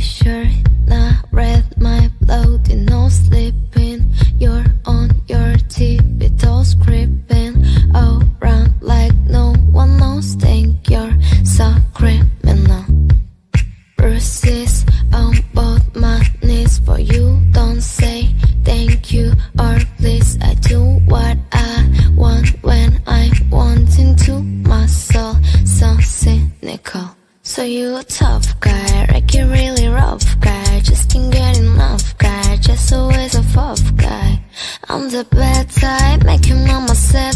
sure not read my blood, you no sleeping. You're on your toes creeping around like no one knows. Think you're so criminal. Bruises on both my knees, for you don't say thank you or please. I do what I want when I'm wanting to. My soul so cynical. So you a tough guy, I'm the type, make your mama sad